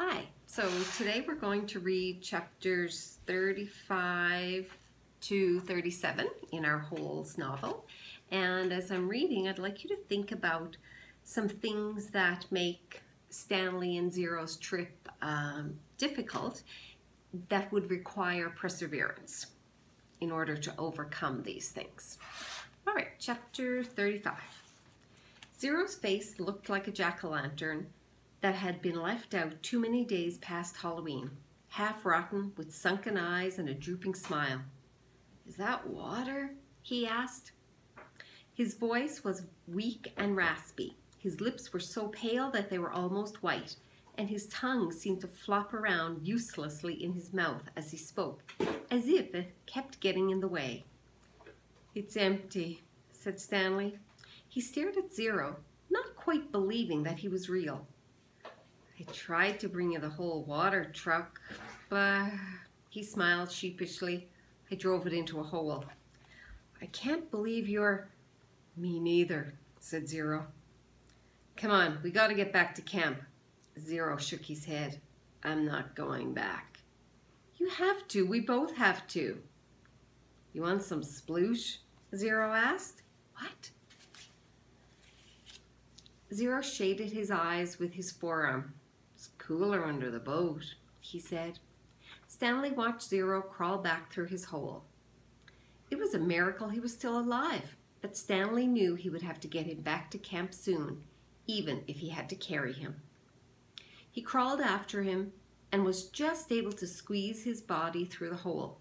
Hi, so today we're going to read chapters 35 to 37 in our Holes novel. And as I'm reading, I'd like you to think about some things that make Stanley and Zero's trip um, difficult that would require perseverance in order to overcome these things. All right, chapter 35. Zero's face looked like a jack-o'-lantern that had been left out too many days past Halloween, half rotten with sunken eyes and a drooping smile. Is that water? he asked. His voice was weak and raspy. His lips were so pale that they were almost white, and his tongue seemed to flop around uselessly in his mouth as he spoke, as if it kept getting in the way. It's empty, said Stanley. He stared at Zero, not quite believing that he was real. I tried to bring you the whole water truck, but he smiled sheepishly. I drove it into a hole. I can't believe you're... Me neither, said Zero. Come on, we gotta get back to camp. Zero shook his head. I'm not going back. You have to. We both have to. You want some sploosh? Zero asked. What? Zero shaded his eyes with his forearm. Cooler under the boat, he said. Stanley watched Zero crawl back through his hole. It was a miracle he was still alive, but Stanley knew he would have to get him back to camp soon, even if he had to carry him. He crawled after him and was just able to squeeze his body through the hole.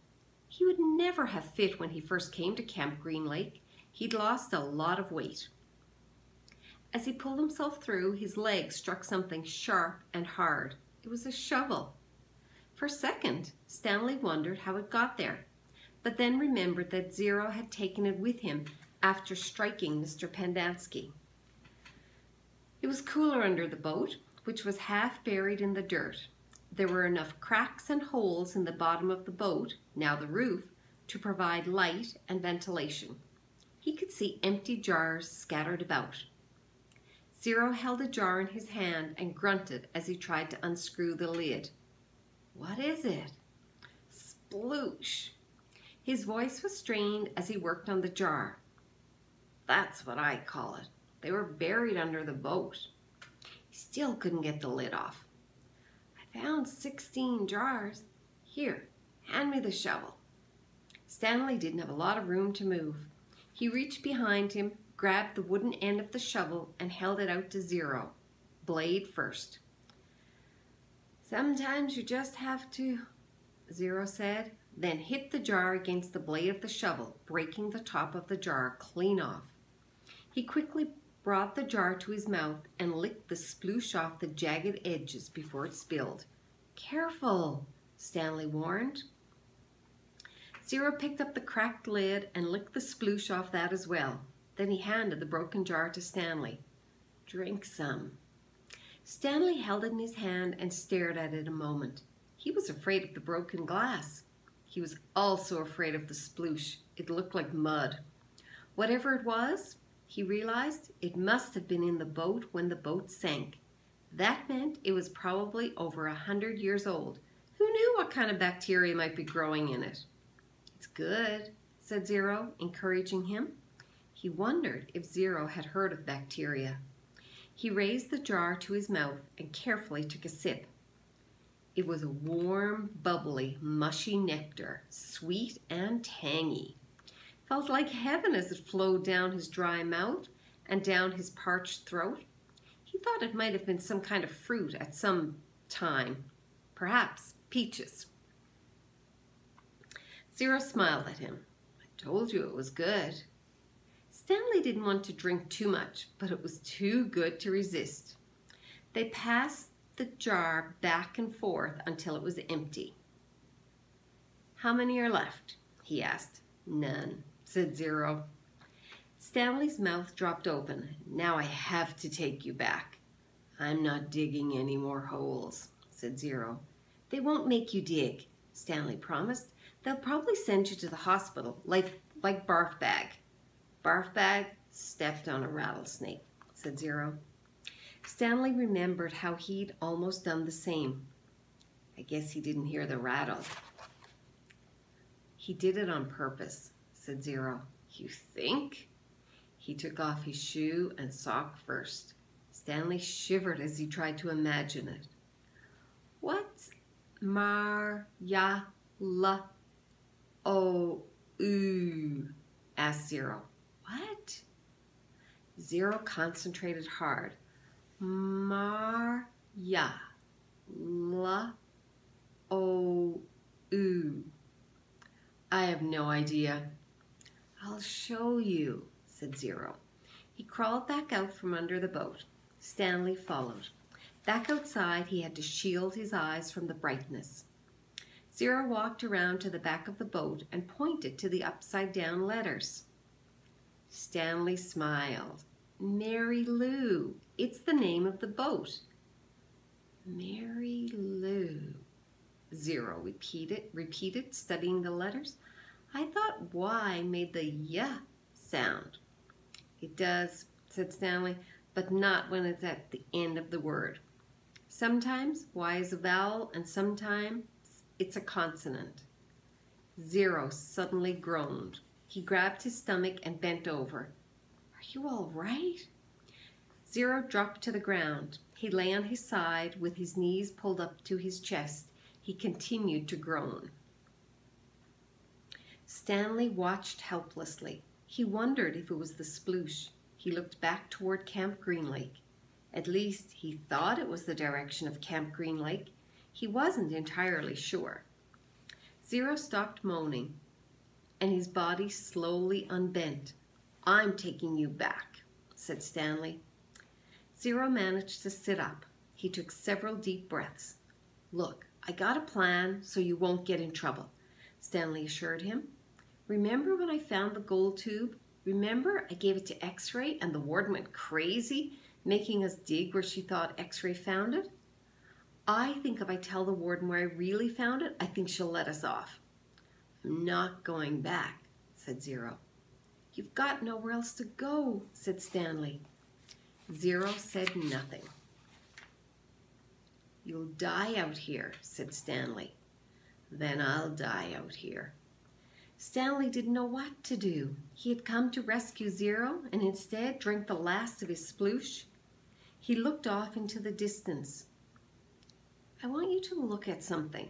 He would never have fit when he first came to Camp Green Lake. He'd lost a lot of weight. As he pulled himself through, his leg struck something sharp and hard. It was a shovel. For a second, Stanley wondered how it got there, but then remembered that Zero had taken it with him after striking Mr. Pendanski. It was cooler under the boat, which was half buried in the dirt. There were enough cracks and holes in the bottom of the boat, now the roof, to provide light and ventilation. He could see empty jars scattered about. Zero held a jar in his hand and grunted as he tried to unscrew the lid. What is it? Sploosh. His voice was strained as he worked on the jar. That's what I call it. They were buried under the boat. He still couldn't get the lid off. I found 16 jars. Here, hand me the shovel. Stanley didn't have a lot of room to move. He reached behind him, grabbed the wooden end of the shovel, and held it out to Zero, blade first. Sometimes you just have to, Zero said, then hit the jar against the blade of the shovel, breaking the top of the jar clean off. He quickly brought the jar to his mouth and licked the sploosh off the jagged edges before it spilled. Careful, Stanley warned. Zero picked up the cracked lid and licked the sploosh off that as well. Then he handed the broken jar to Stanley. Drink some. Stanley held it in his hand and stared at it a moment. He was afraid of the broken glass. He was also afraid of the sploosh. It looked like mud. Whatever it was, he realized it must have been in the boat when the boat sank. That meant it was probably over a hundred years old. Who knew what kind of bacteria might be growing in it? It's good, said Zero, encouraging him. He wondered if Zero had heard of bacteria. He raised the jar to his mouth and carefully took a sip. It was a warm, bubbly, mushy nectar, sweet and tangy. Felt like heaven as it flowed down his dry mouth and down his parched throat. He thought it might have been some kind of fruit at some time, perhaps peaches. Zero smiled at him. I told you it was good. Stanley didn't want to drink too much, but it was too good to resist. They passed the jar back and forth until it was empty. How many are left? he asked. None, said Zero. Stanley's mouth dropped open. Now I have to take you back. I'm not digging any more holes, said Zero. They won't make you dig, Stanley promised. They'll probably send you to the hospital, like, like Barf Bag. Barf Bag stepped on a rattlesnake, said Zero. Stanley remembered how he'd almost done the same. I guess he didn't hear the rattle. He did it on purpose, said Zero. You think? He took off his shoe and sock first. Stanley shivered as he tried to imagine it. What's Mar Ya La O Oo? asked Zero. Zero concentrated hard. Mar Ya La O Oo. I have no idea. I'll show you, said Zero. He crawled back out from under the boat. Stanley followed. Back outside, he had to shield his eyes from the brightness. Zero walked around to the back of the boat and pointed to the upside down letters. Stanley smiled. Mary Lou. It's the name of the boat. Mary Lou. Zero repeated, repeated, studying the letters. I thought Y made the Y sound. It does, said Stanley, but not when it's at the end of the word. Sometimes Y is a vowel and sometimes it's a consonant. Zero suddenly groaned. He grabbed his stomach and bent over. Are you all right? Zero dropped to the ground. He lay on his side with his knees pulled up to his chest. He continued to groan. Stanley watched helplessly. He wondered if it was the sploosh. He looked back toward Camp Green Lake. At least he thought it was the direction of Camp Green Lake. He wasn't entirely sure. Zero stopped moaning, and his body slowly unbent. I'm taking you back, said Stanley. Zero managed to sit up. He took several deep breaths. Look, I got a plan so you won't get in trouble, Stanley assured him. Remember when I found the gold tube? Remember I gave it to X-Ray and the warden went crazy, making us dig where she thought X-Ray found it? I think if I tell the warden where I really found it, I think she'll let us off. I'm not going back, said Zero. You've got nowhere else to go, said Stanley. Zero said nothing. You'll die out here, said Stanley. Then I'll die out here. Stanley didn't know what to do. He had come to rescue Zero and instead drank the last of his sploosh. He looked off into the distance. I want you to look at something.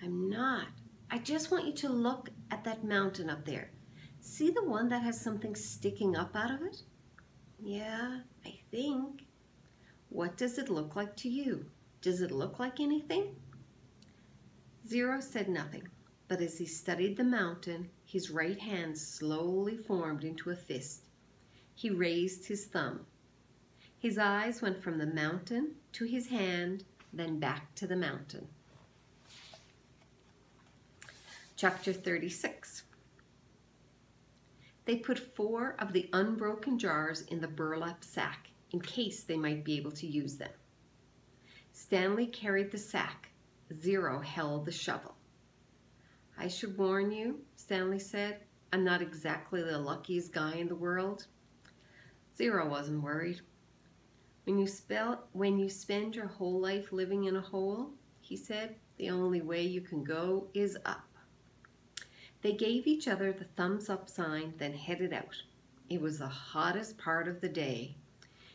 I'm not. I just want you to look at that mountain up there. See the one that has something sticking up out of it? Yeah, I think. What does it look like to you? Does it look like anything? Zero said nothing, but as he studied the mountain, his right hand slowly formed into a fist. He raised his thumb. His eyes went from the mountain to his hand, then back to the mountain. Chapter 36 They put four of the unbroken jars in the burlap sack in case they might be able to use them. Stanley carried the sack. Zero held the shovel. I should warn you, Stanley said, I'm not exactly the luckiest guy in the world. Zero wasn't worried. When you, spell, when you spend your whole life living in a hole, he said, the only way you can go is up. They gave each other the thumbs up sign, then headed out. It was the hottest part of the day.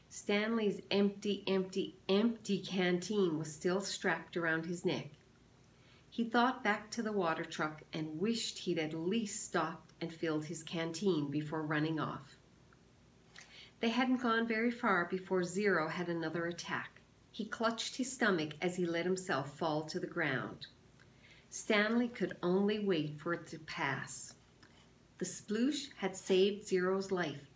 Stanley's empty, empty, empty canteen was still strapped around his neck. He thought back to the water truck and wished he'd at least stopped and filled his canteen before running off. They hadn't gone very far before Zero had another attack. He clutched his stomach as he let himself fall to the ground. Stanley could only wait for it to pass. The sploosh had saved Zero's life,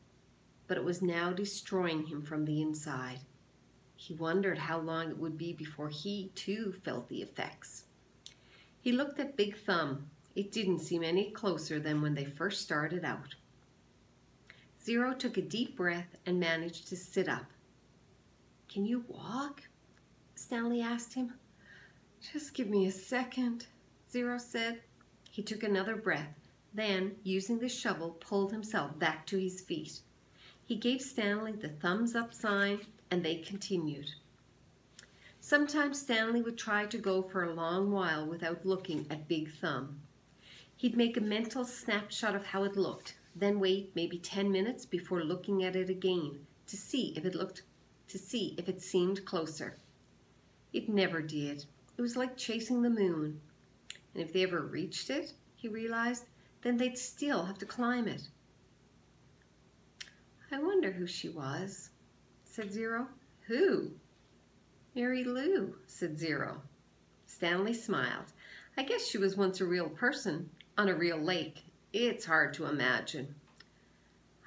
but it was now destroying him from the inside. He wondered how long it would be before he, too, felt the effects. He looked at Big Thumb. It didn't seem any closer than when they first started out. Zero took a deep breath and managed to sit up. Can you walk? Stanley asked him. Just give me a second, Zero said. He took another breath, then, using the shovel, pulled himself back to his feet. He gave Stanley the thumbs up sign and they continued. Sometimes Stanley would try to go for a long while without looking at Big Thumb. He'd make a mental snapshot of how it looked, then wait maybe 10 minutes before looking at it again to see if it looked to see if it seemed closer. It never did. It was like chasing the moon. And if they ever reached it, he realized, then they'd still have to climb it. I wonder who she was, said Zero. Who? Mary Lou, said Zero. Stanley smiled. I guess she was once a real person on a real lake. It's hard to imagine.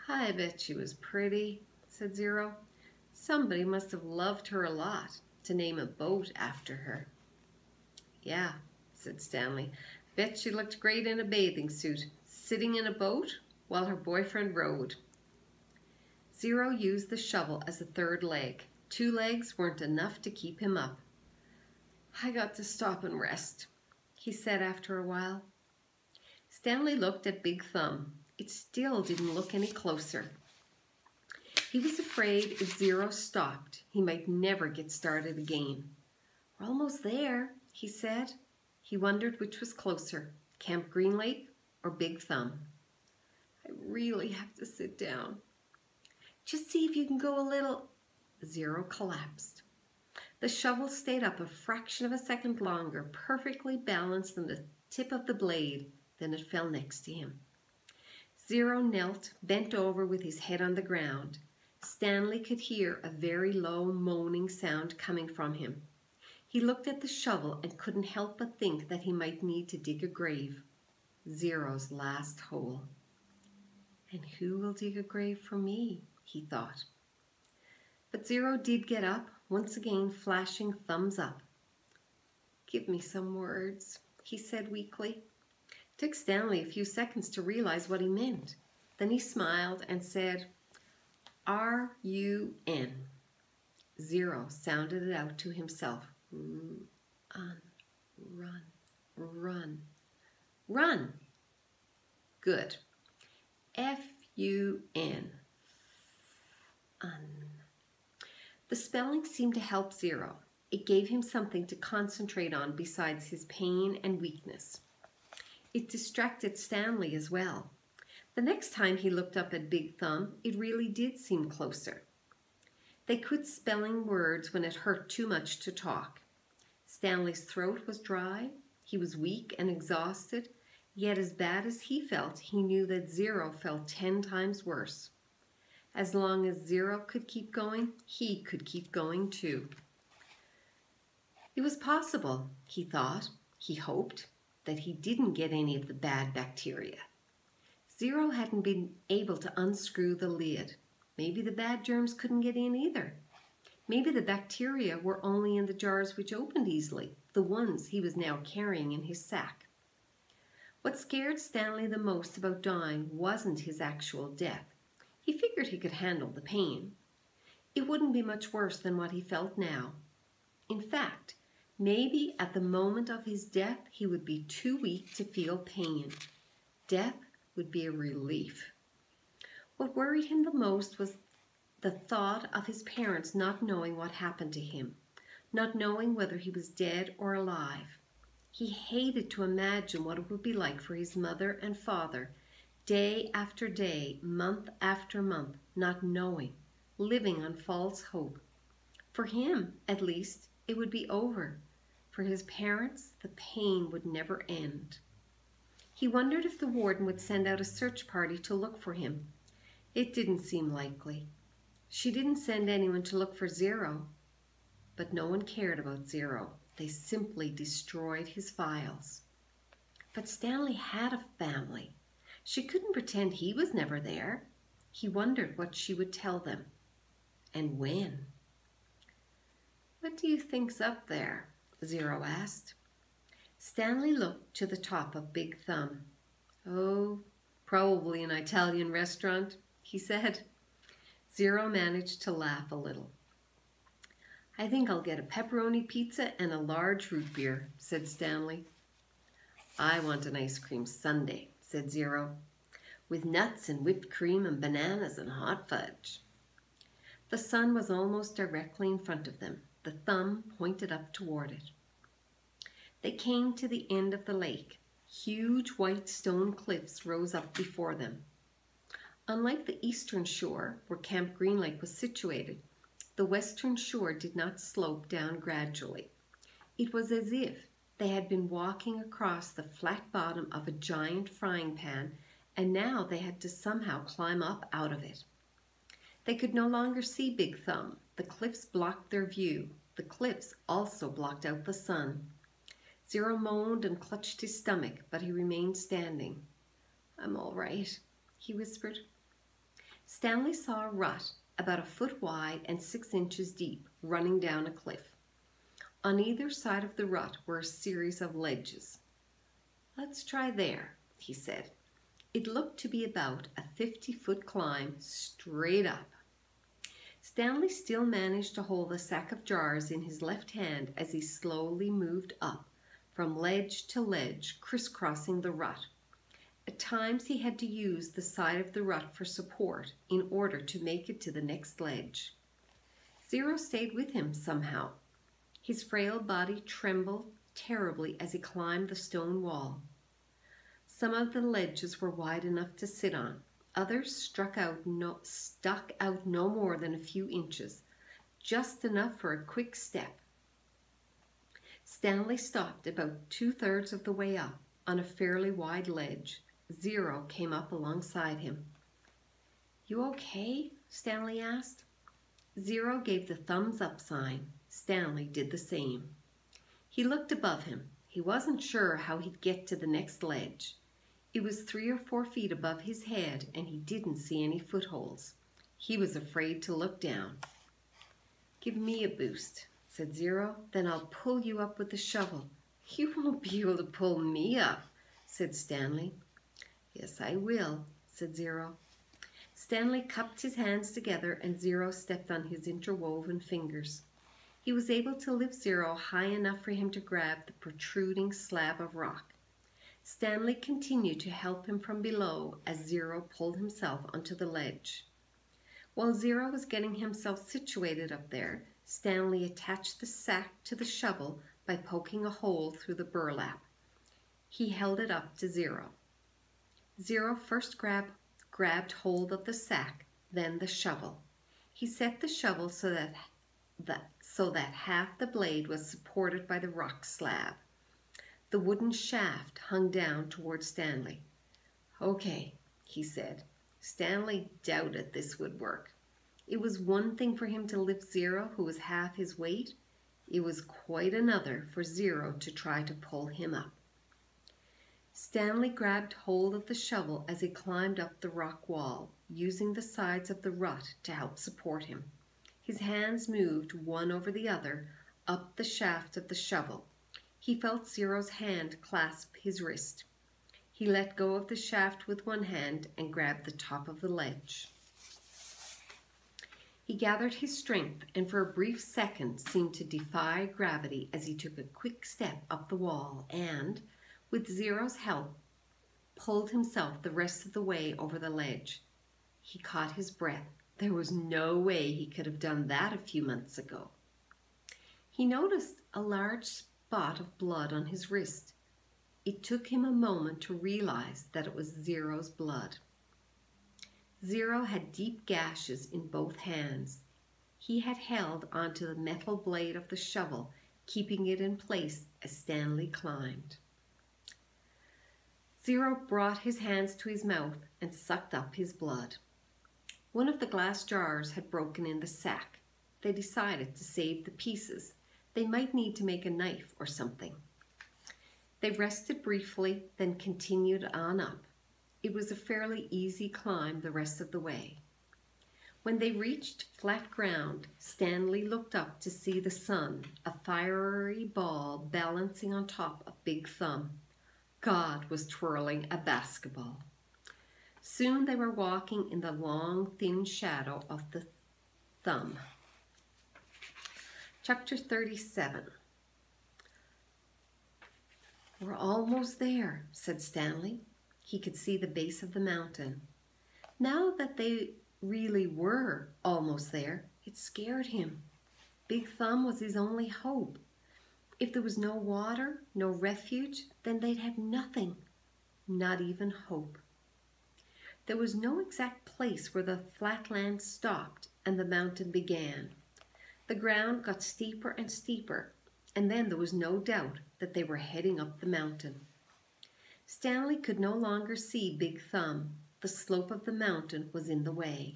I bet she was pretty, said Zero. Somebody must have loved her a lot to name a boat after her. Yeah, said Stanley. Bet she looked great in a bathing suit, sitting in a boat while her boyfriend rowed. Zero used the shovel as a third leg. Two legs weren't enough to keep him up. I got to stop and rest, he said after a while. Stanley looked at Big Thumb. It still didn't look any closer. He was afraid if Zero stopped, he might never get started again. We're almost there, he said. He wondered which was closer, Camp Green Lake or Big Thumb. I really have to sit down, just see if you can go a little. Zero collapsed. The shovel stayed up a fraction of a second longer, perfectly balanced on the tip of the blade. Then it fell next to him. Zero knelt, bent over with his head on the ground. Stanley could hear a very low moaning sound coming from him. He looked at the shovel and couldn't help but think that he might need to dig a grave. Zero's last hole. And who will dig a grave for me? he thought. But Zero did get up, once again flashing thumbs up. Give me some words, he said weakly. It took Stanley a few seconds to realize what he meant. Then he smiled and said, R-U-N. Zero sounded it out to himself. Mm, run, run, run, run. Good. F-U-N. Un. The spelling seemed to help Zero. It gave him something to concentrate on besides his pain and weakness. It distracted Stanley as well. The next time he looked up at Big Thumb, it really did seem closer. They quit spelling words when it hurt too much to talk. Stanley's throat was dry, he was weak and exhausted, yet as bad as he felt, he knew that Zero felt ten times worse. As long as Zero could keep going, he could keep going too. It was possible, he thought, he hoped, that he didn't get any of the bad bacteria. Zero hadn't been able to unscrew the lid. Maybe the bad germs couldn't get in either. Maybe the bacteria were only in the jars which opened easily, the ones he was now carrying in his sack. What scared Stanley the most about dying wasn't his actual death. He figured he could handle the pain. It wouldn't be much worse than what he felt now. In fact, maybe at the moment of his death he would be too weak to feel pain. Death would be a relief. What worried him the most was the thought of his parents not knowing what happened to him, not knowing whether he was dead or alive. He hated to imagine what it would be like for his mother and father day after day, month after month, not knowing, living on false hope. For him, at least, it would be over. For his parents, the pain would never end. He wondered if the warden would send out a search party to look for him. It didn't seem likely. She didn't send anyone to look for Zero. But no one cared about Zero. They simply destroyed his files. But Stanley had a family. She couldn't pretend he was never there. He wondered what she would tell them and when. What do you think's up there? Zero asked. Stanley looked to the top of Big Thumb. Oh, probably an Italian restaurant, he said. Zero managed to laugh a little. I think I'll get a pepperoni pizza and a large root beer, said Stanley. I want an ice cream sundae, said Zero, with nuts and whipped cream and bananas and hot fudge. The sun was almost directly in front of them, the thumb pointed up toward it. They came to the end of the lake. Huge white stone cliffs rose up before them. Unlike the eastern shore, where Camp Green Lake was situated, the western shore did not slope down gradually. It was as if they had been walking across the flat bottom of a giant frying pan and now they had to somehow climb up out of it. They could no longer see Big Thumb. The cliffs blocked their view. The cliffs also blocked out the sun. Zero moaned and clutched his stomach, but he remained standing. I'm all right, he whispered. Stanley saw a rut about a foot wide and six inches deep running down a cliff. On either side of the rut were a series of ledges. Let's try there, he said. It looked to be about a 50 foot climb straight up. Stanley still managed to hold a sack of jars in his left hand as he slowly moved up from ledge to ledge, crisscrossing the rut. At times he had to use the side of the rut for support in order to make it to the next ledge. Zero stayed with him somehow. His frail body trembled terribly as he climbed the stone wall. Some of the ledges were wide enough to sit on. Others struck out no, stuck out no more than a few inches, just enough for a quick step. Stanley stopped about two thirds of the way up on a fairly wide ledge Zero came up alongside him. You okay? Stanley asked. Zero gave the thumbs up sign. Stanley did the same. He looked above him. He wasn't sure how he'd get to the next ledge. It was three or four feet above his head, and he didn't see any footholds. He was afraid to look down. Give me a boost, said Zero. Then I'll pull you up with the shovel. You won't be able to pull me up, said Stanley. Yes, I will, said Zero. Stanley cupped his hands together and Zero stepped on his interwoven fingers. He was able to lift Zero high enough for him to grab the protruding slab of rock. Stanley continued to help him from below as Zero pulled himself onto the ledge. While Zero was getting himself situated up there, Stanley attached the sack to the shovel by poking a hole through the burlap. He held it up to Zero. Zero first grab, grabbed hold of the sack, then the shovel. He set the shovel so that, the, so that half the blade was supported by the rock slab. The wooden shaft hung down toward Stanley. Okay, he said. Stanley doubted this would work. It was one thing for him to lift Zero, who was half his weight. It was quite another for Zero to try to pull him up. Stanley grabbed hold of the shovel as he climbed up the rock wall, using the sides of the rut to help support him. His hands moved one over the other up the shaft of the shovel. He felt Zero's hand clasp his wrist. He let go of the shaft with one hand and grabbed the top of the ledge. He gathered his strength and for a brief second seemed to defy gravity as he took a quick step up the wall and, with Zero's help, pulled himself the rest of the way over the ledge. He caught his breath. There was no way he could have done that a few months ago. He noticed a large spot of blood on his wrist. It took him a moment to realize that it was Zero's blood. Zero had deep gashes in both hands. He had held onto the metal blade of the shovel, keeping it in place as Stanley climbed. Zero brought his hands to his mouth and sucked up his blood. One of the glass jars had broken in the sack. They decided to save the pieces. They might need to make a knife or something. They rested briefly, then continued on up. It was a fairly easy climb the rest of the way. When they reached flat ground, Stanley looked up to see the sun, a fiery ball balancing on top of Big Thumb. God was twirling a basketball. Soon they were walking in the long, thin shadow of the thumb. Chapter 37 We're almost there, said Stanley. He could see the base of the mountain. Now that they really were almost there, It scared him. Big Thumb was his only hope. If there was no water, no refuge, then they'd have nothing, not even hope. There was no exact place where the flat land stopped and the mountain began. The ground got steeper and steeper, and then there was no doubt that they were heading up the mountain. Stanley could no longer see Big Thumb. The slope of the mountain was in the way.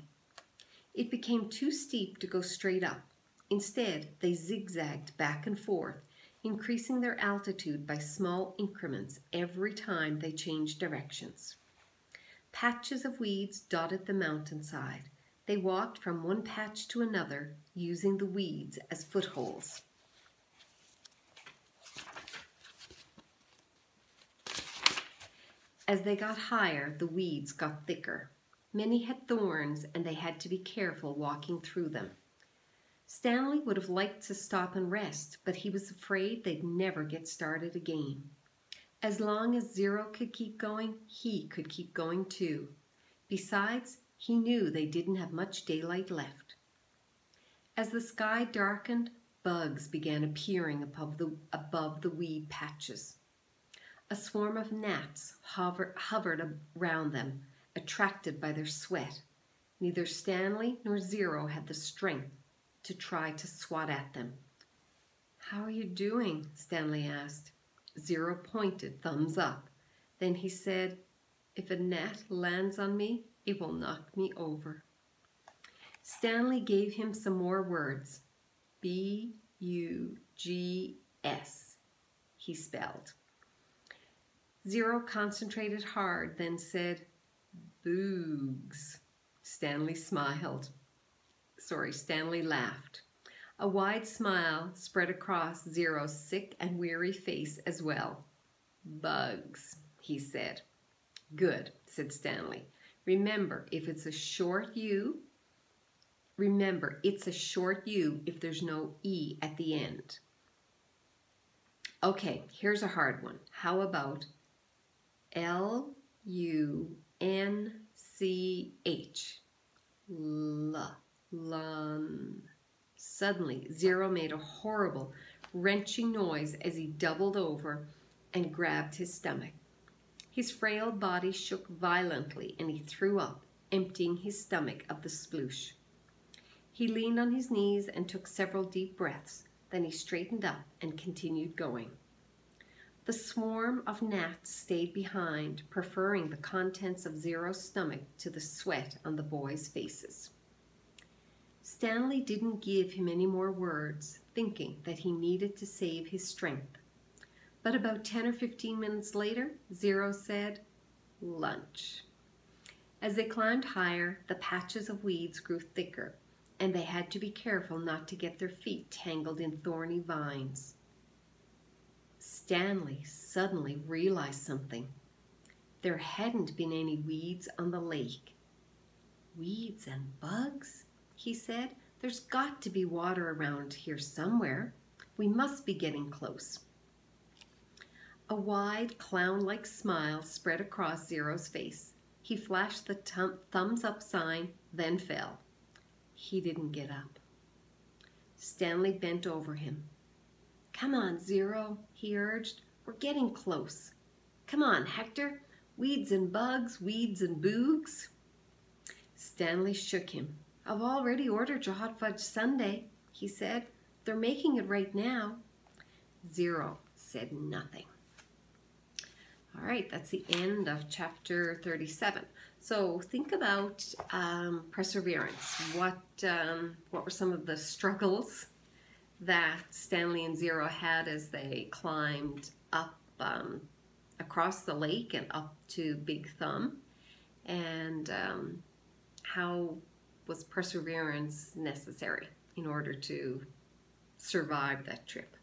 It became too steep to go straight up. Instead, they zigzagged back and forth, increasing their altitude by small increments every time they changed directions. Patches of weeds dotted the mountainside. They walked from one patch to another, using the weeds as footholds. As they got higher, the weeds got thicker. Many had thorns, and they had to be careful walking through them. Stanley would have liked to stop and rest, but he was afraid they'd never get started again. As long as Zero could keep going, he could keep going too. Besides, he knew they didn't have much daylight left. As the sky darkened, bugs began appearing above the, above the weed patches. A swarm of gnats hover, hovered around them, attracted by their sweat. Neither Stanley nor Zero had the strength to try to swat at them. How are you doing? Stanley asked. Zero pointed, thumbs up. Then he said, If a gnat lands on me, it will knock me over. Stanley gave him some more words. B U G S, he spelled. Zero concentrated hard, then said, Boogs. Stanley smiled sorry, Stanley laughed. A wide smile spread across Zero's sick and weary face as well. Bugs, he said. Good, said Stanley. Remember, if it's a short U, remember, it's a short U if there's no E at the end. Okay, here's a hard one. How about L U N C H? L. Lun. Suddenly, Zero made a horrible, wrenching noise as he doubled over and grabbed his stomach. His frail body shook violently and he threw up, emptying his stomach of the sploosh. He leaned on his knees and took several deep breaths. Then he straightened up and continued going. The swarm of gnats stayed behind, preferring the contents of Zero's stomach to the sweat on the boys' faces. Stanley didn't give him any more words, thinking that he needed to save his strength. But about 10 or 15 minutes later, Zero said, Lunch. As they climbed higher, the patches of weeds grew thicker, and they had to be careful not to get their feet tangled in thorny vines. Stanley suddenly realized something. There hadn't been any weeds on the lake. Weeds and bugs? He said. There's got to be water around here somewhere. We must be getting close. A wide, clown-like smile spread across Zero's face. He flashed the thumbs up sign, then fell. He didn't get up. Stanley bent over him. Come on, Zero, he urged. We're getting close. Come on, Hector. Weeds and bugs, weeds and boogs. Stanley shook him. I've already ordered your hot fudge sundae, he said. They're making it right now. Zero said nothing. All right, that's the end of chapter 37. So think about um, perseverance. What, um, what were some of the struggles that Stanley and Zero had as they climbed up um, across the lake and up to Big Thumb? And um, how was perseverance necessary in order to survive that trip.